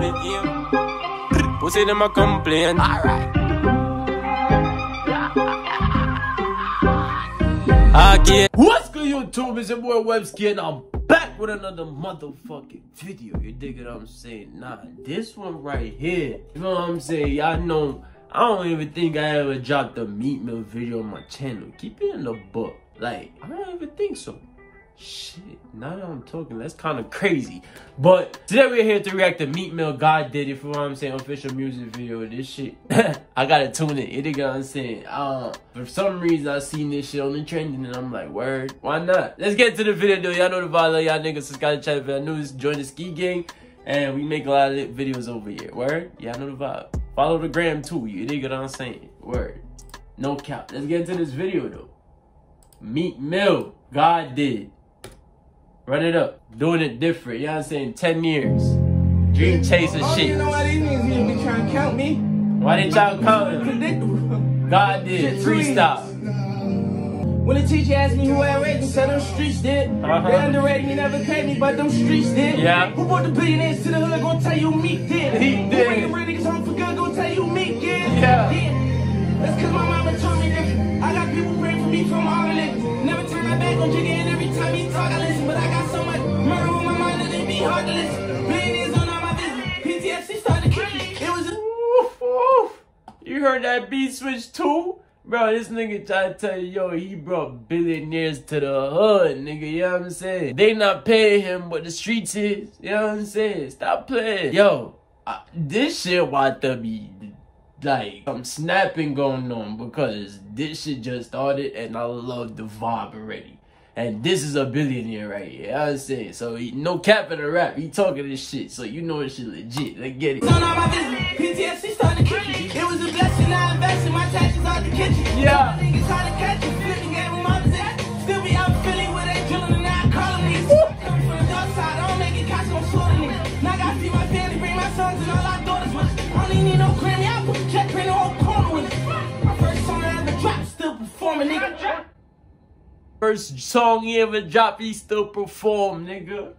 game. Pussy them a complain. Alright. What's good, YouTube? It's your boy Webbskiii, and I'm back with another motherfucking video. You dig what I'm saying? Nah, this one right here. You know what I'm saying? Y'all know, I don't even think I ever dropped a Meek Mill video on my channel. Keep it in the book. Like, I don't even think so. Shit, now that I'm talking, that's kind of crazy. But today we're here to react to Meek Mill, God Did It, for what I'm saying, official music video. This shit, I gotta tune. You dig what I'm saying? Uh, for some reason, I seen this shit on the trending and I'm like, word, why not? Let's get to the video, though. Y'all know the vibe, y'all niggas subscribe to the channel for news. Join the ski gang, and we make a lot of videos over here. Word? Y'all know the vibe. Follow the gram too. You dig what I'm saying? Word. No cap. Let's get into this video, though. Meek Mill, God Did. Run it up. Doing it different. You know what I'm saying? 10 years. Dream chasing Oh, shit. you know why these niggas be trying to count me? Why did y'all count him? God did. Freestyle. When the teacher asked me who I rated, said them streets did. Uh-huh. They underrated me, never paid me, but them streets did. Yeah. Who brought the billionaires to the hood, gonna tell you Meek did. He Who did. bring the real niggas home for good, gonna tell you Meek did. Yeah. That's cause my mama told me different. You heard that beat switch too? Bro, this nigga try to tell you, yo, he brought billionaires to the hood, nigga, you know what I'm saying? They not paying him, what the streets is, you know what I'm saying? Stop playing. Yo, I, this shit about to be, like, I'm snapping going on because this shit just started and I love the vibe already. And this is a billionaire right here, you know I'm saying? So, he, no cap in the rap, he talking this shit, so you know this shit legit, let's get it. Kitchen. Yeah. Niggas hard to catch flipping game with my possession. Still be out Philly where they drilling and now calling niggas. Coming from the dark side, I don't make it cash, I'm slaughter niggas. Now I gotta feed my family, bring my sons and all our daughters with us. I don't even need no Grammy, I put check print the whole corner with us. My first song I ever dropped, still performing, nigga. First song he ever dropped, he still perform, nigga.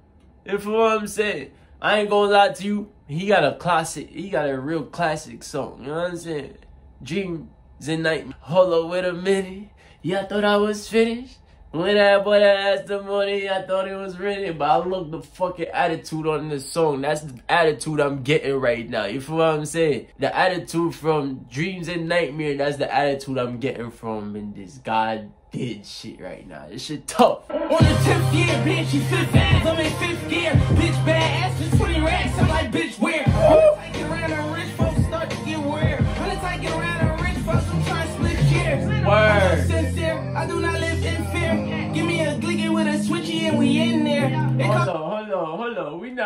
If you know what I'm saying. I ain't gonna lie to you. He got a classic. He got a real classic song. You know what I'm saying? the night. Holo wait a minute. Yeah, I thought I was finished. When that boy that asked the money, I thought it was ready. But I look the fucking attitude on this song. That's the attitude I'm getting right now. You feel what I'm saying? The attitude from Dreams and Nightmare, that's the attitude I'm getting from in this god did shit right now. This shit tough. On the 10th year, bitch, you. I'm in 15.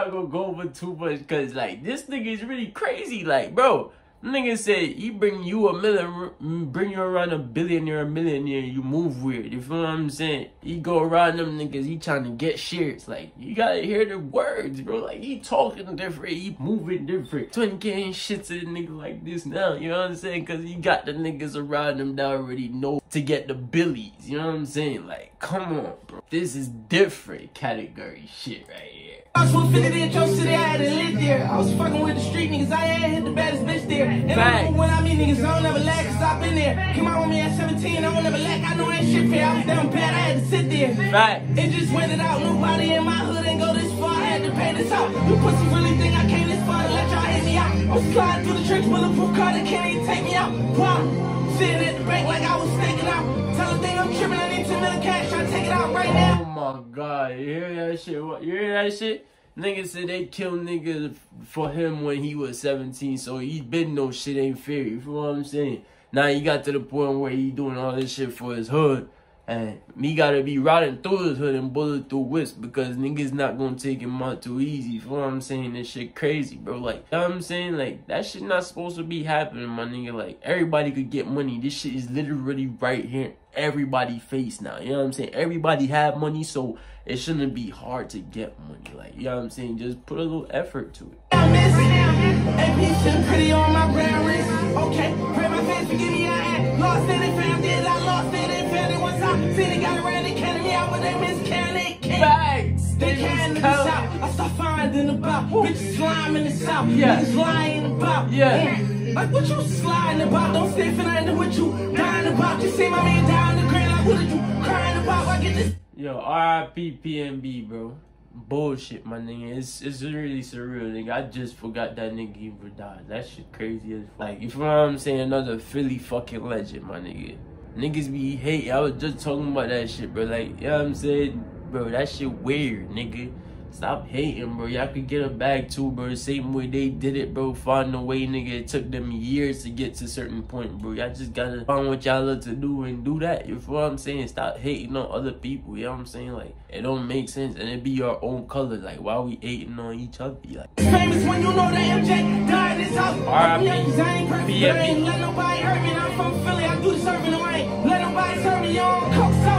Not gonna go over too much because, like, this nigga is really crazy. Like, bro, nigga said he bring you a million, bring you around a billionaire, a millionaire, you move weird. You feel what I'm saying? He go around them niggas, he trying to get shares. Like, you gotta hear the words, bro. Like, he talking different, he moving different. 20K ain't shit to the nigga like this now, you know what I'm saying? Because he got the niggas around him that already know to get the billies, you know what I'm saying? Like, come on, bro. This is different category shit right here. I was 150 in Joe City, I had to live there. I was fucking with the street niggas, I had hit the baddest bitch there. And I know when I meet niggas, I don't never lack, cause I've been there. Came out with me at 17, I don't never lack, I know that shit fair. I was down bad, I had to sit there. Facts. It just went it out, nobody in my hood ain't go this far, I had to pay this out. You pussy really think I came this far to let y'all hit me out? I'm sliding through the trench, bulletproof car, they can't even take me out. Wow, sitting at the bank like I was staking out. Tell them they I'm tripping, I need 10 million cash, to take it out right now. Oh my god, you hear that shit? What you hear that shit? Niggas said they killed niggas for him when he was 17, so he been no shit ain't fair. You feel what I'm saying? Now he got to the point where he doing all this shit for his hood. And me gotta be riding through his hood and bullet through wisp because niggas not gonna take him out too easy. Feel what I'm saying? This shit crazy, bro. Like, you know what I'm saying? Like, that shit not supposed to be happening, my nigga. Like, everybody could get money. This shit is literally right here everybody face now. You know what I'm saying? Everybody have money, so it shouldn't be hard to get money. Like, you know what I'm saying? Just put a little effort to it. Seen it, got around it, counted me out, but they miscounted. Facts! They can in the south. I start finding about bitches slime in the south. Yeah. Niggas lying about. Yeah. Mm. Like what you sliding about? Don't stay for nothing. What you dying about? You see my man down the green. Like what are you crying about? I get this. Yo, RIP PNB, bro. Bullshit, my nigga. It's it's really surreal, nigga. I just forgot that nigga even died. That shit crazy as like. You feel what I'm saying? Another Philly fucking legend, my nigga. Niggas be hate. I was just talking about that shit, bro. Like, you know what I'm saying, bro? That shit weird, nigga. Stop hating, bro. Y'all could get a bag too, bro. Same way they did it, bro. Find a way, nigga. It took them years to get to a certain point, bro. Y'all just gotta find what y'all love to do and do that. You feel what I'm saying? Stop hating on other people. You know what I'm saying? Like, it don't make sense. And it be your own color. Like, why we hating on each other? Like, Famous when you know that MJ died in this house. R.I.P. I ain't perfect, but I ain't let nobody hurt me. I'm from Philly, I do the serving. Let nobody serve me, you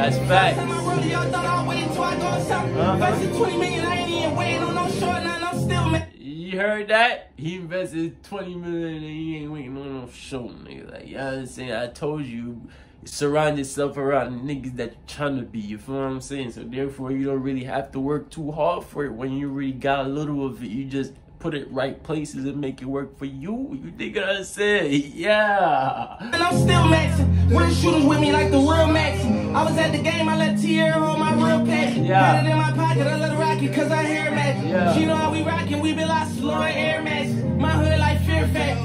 That's facts. time I rode, y'all thought I'd wait until I go something. Uh-huh. Invested 20 million, I ain't even waiting on no short, now I'm still man. You heard that? He invested 20 million and he ain't waiting on no show, nigga. Like, you know what I'm saying? I told you, surround yourself around niggas that you're trying to be. You feel what I'm saying? So therefore, you don't really have to work too hard for it. When you really got a little of it, you just put it right places and make it work for you. You dig what I'm saying? Yeah. And I'm still maxing. Real shooters with me like the real maxing. I was at the game, I let Tierra hold my real passion. Yeah. Got it in my pocket, I let it rock it cause I hear match. Yeah. She know how we rockin', we been like slow and air match. My hood like fear fact.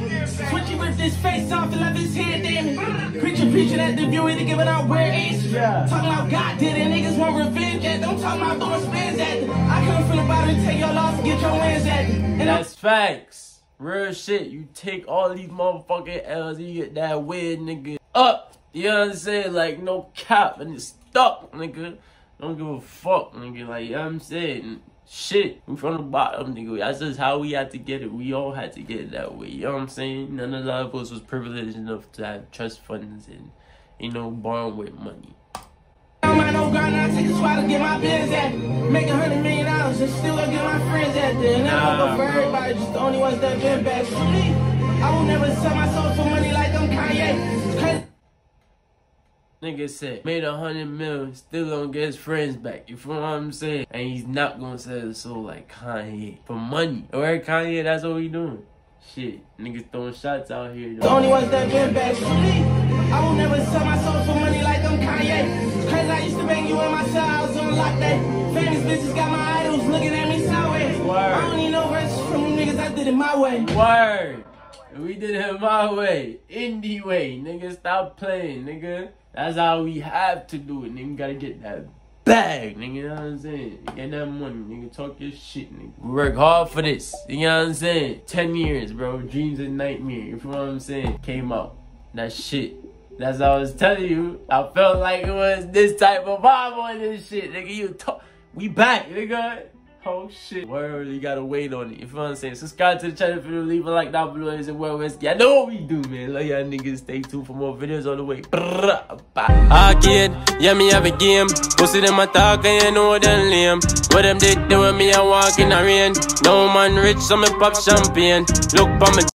Switchy ripped his face off and left his head damaged. Preacher preaching at the viewer to give it out where it's. Yeah. Talking about God did it, niggas want revenge at. Don't talk about at. them. I come from the bottom and take your loss and get your wins at. them. And I'm That's facts. Real shit. You take all these motherfucking L's, you get that weird nigga up. You know what I'm saying? Like no cap and it's stuck, nigga. Don't give a fuck, nigga. Like you know what I'm saying? Shit, we from the bottom, nigga. That's just how we had to get it. We all had to get it that way. You know what I'm saying? None of us was privileged enough to have trust funds and, you know, born with money. I'm on no grind, I take a swat to get my bins at. Make a hundred million dollars and still gonna get my friends at there. And I don't go for everybody, just the only ones that been back for me. I will never sell my soul for money like I'm Kanye. Nigga said, made a hundred mil, still gonna get his friends back. You feel what I'm saying? And he's not gonna sell his soul like Kanye for money. Alright, Kanye, that's what we doing. Shit, niggas throwing shots out here. The only ones that been back for me. I will never sell my soul for money like I'm Kanye. Crazy, I used to bang you in my cell, I was on lockdown. Famous bitches got my looking at me sideways. Word. I don't need no verses from them niggas, I did it my way. Word. We did it my way. Indie way. Nigga, stop playing, nigga. That's how we have to do it. Nigga, gotta get that bag, nigga. You know what I'm saying? Get that money, nigga. Talk your shit, nigga. We work hard for this. You know what I'm saying? 10 years, bro. Dreams and nightmare. You feel what I'm saying? Came out. That shit. That's what I was telling you. I felt like it was this type of vibe on this shit, nigga. You talk. We back, nigga. Oh shit. Word, you gotta wait on it. You feel what I'm saying? Subscribe to the channel if you leave a like down below. Is it well whiskey? I know what we do, man. Love y'all niggas. Stay tuned for more videos on the way. Bye. Ah, Arcade, yeah, me have a game. Pussy them a talk and you know them lame. What them did when me I walk in the rain. No man rich, so me pop champagne. Look for me.